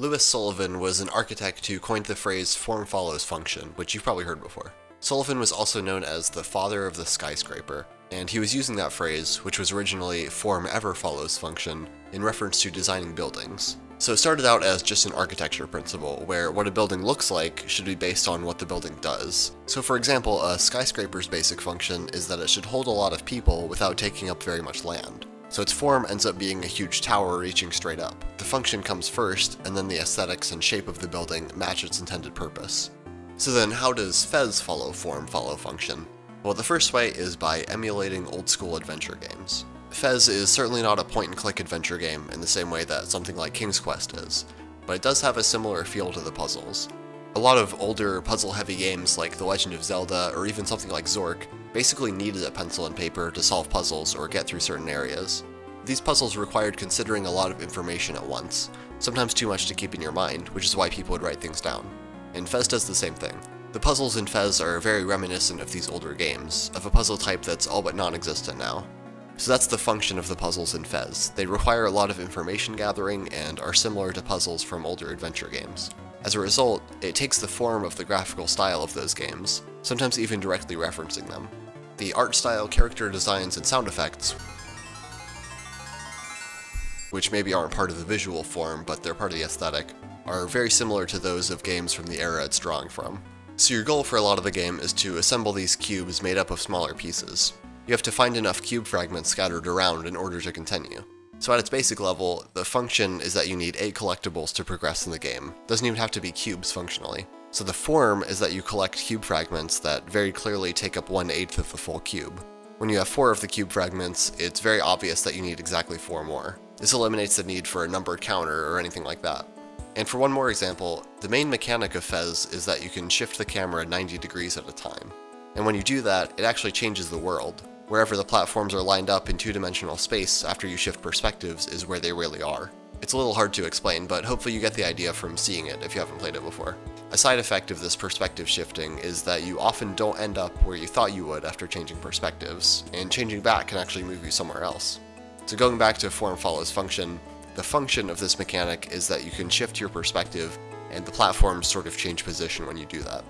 Louis Sullivan was an architect who coined the phrase form follows function, which you've probably heard before. Sullivan was also known as the father of the skyscraper, and he was using that phrase, which was originally form ever follows function, in reference to designing buildings. So it started out as just an architecture principle, where what a building looks like should be based on what the building does. So for example, a skyscraper's basic function is that it should hold a lot of people without taking up very much land. So its form ends up being a huge tower reaching straight up. The function comes first, and then the aesthetics and shape of the building match its intended purpose. So then how does Fez follow form follow function? Well, the first way is by emulating old school adventure games. Fez is certainly not a point and click adventure game in the same way that something like King's Quest is, but it does have a similar feel to the puzzles. A lot of older puzzle heavy games like The Legend of Zelda or even something like Zork basically needed a pencil and paper to solve puzzles or get through certain areas. These puzzles required considering a lot of information at once, sometimes too much to keep in your mind, which is why people would write things down. And Fez does the same thing. The puzzles in Fez are very reminiscent of these older games, of a puzzle type that's all but non-existent now. So that's the function of the puzzles in Fez. They require a lot of information gathering and are similar to puzzles from older adventure games. As a result, it takes the form of the graphical style of those games, sometimes even directly referencing them. The art style, character designs, and sound effects, which maybe aren't part of the visual form, but they're part of the aesthetic, are very similar to those of games from the era it's drawing from. So your goal for a lot of the game is to assemble these cubes made up of smaller pieces. You have to find enough cube fragments scattered around in order to continue. So at its basic level, the function is that you need 8 collectibles to progress in the game. Doesn't even have to be cubes functionally. So the form is that you collect cube fragments that very clearly take up 1 8th of the full cube. When you have 4 of the cube fragments, it's very obvious that you need exactly 4 more. This eliminates the need for a numbered counter or anything like that. And for one more example, the main mechanic of Fez is that you can shift the camera 90 degrees at a time. And when you do that, it actually changes the world. Wherever the platforms are lined up in two-dimensional space after you shift perspectives is where they really are. It's a little hard to explain, but hopefully you get the idea from seeing it if you haven't played it before. A side effect of this perspective shifting is that you often don't end up where you thought you would after changing perspectives, and changing back can actually move you somewhere else. So going back to form follows function, the function of this mechanic is that you can shift your perspective, and the platforms sort of change position when you do that.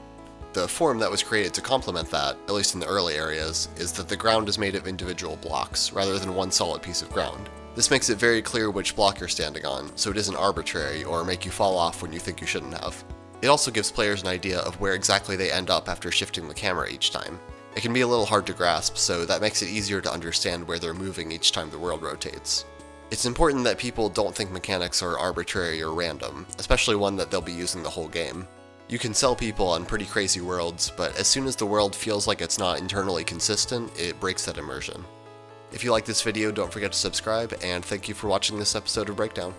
The form that was created to complement that, at least in the early areas, is that the ground is made of individual blocks, rather than one solid piece of ground. This makes it very clear which block you're standing on, so it isn't arbitrary or make you fall off when you think you shouldn't have. It also gives players an idea of where exactly they end up after shifting the camera each time. It can be a little hard to grasp, so that makes it easier to understand where they're moving each time the world rotates. It's important that people don't think mechanics are arbitrary or random, especially one that they'll be using the whole game. You can sell people on pretty crazy worlds, but as soon as the world feels like it's not internally consistent, it breaks that immersion. If you like this video, don't forget to subscribe, and thank you for watching this episode of Breakdown.